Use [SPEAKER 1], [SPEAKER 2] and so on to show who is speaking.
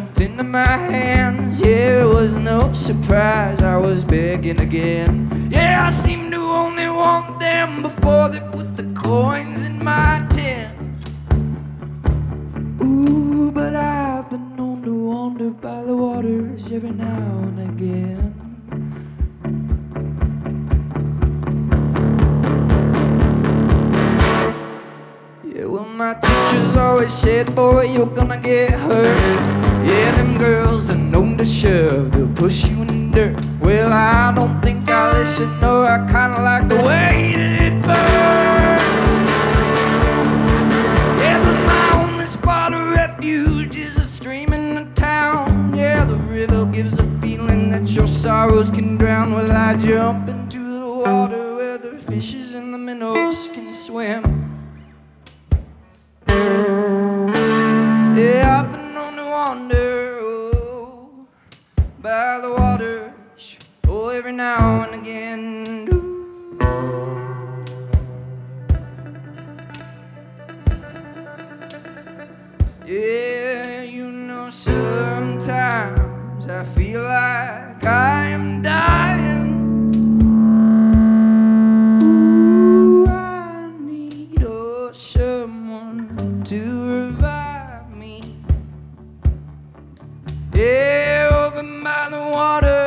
[SPEAKER 1] jumped into my hands. Yeah, it was no surprise. I was begging again. Yeah, I seemed to only want them before they put the coins in my tin. Ooh, but I've been known to wander by the waters every now and again. My teachers always said, boy, you're gonna get hurt. Yeah, them girls are known to shove, they'll push you in the dirt. Well, I don't think I listen, no, I kinda like the way that it burns. Yeah, but my only spot of refuge is a stream in the town. Yeah, the river gives a feeling that your sorrows can drown. Well, I jump into the water where the fishes and the minnows can swim. By the waters, oh, every now and again. Yeah, you know, sometimes I feel like I am dying. Ooh, I need oh, someone to revive me. Yeah, water